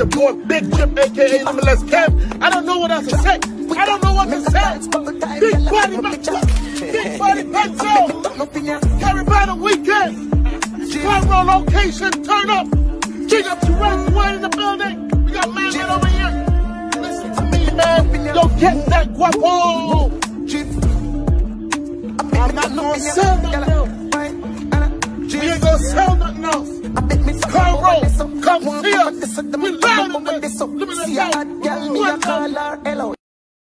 your boy Big Chip, aka Limitless Kev. I don't know what else to say. I don't know what to say. Big body, big body, pencil. Carry by the weekend. Cairo location, turn up. King up to right one in the building. We got man over here. Listen to me, man. Yo, get that guapo. I'm not gonna sell else. We ain't gonna sell come see us. We loud in this. Let me let you.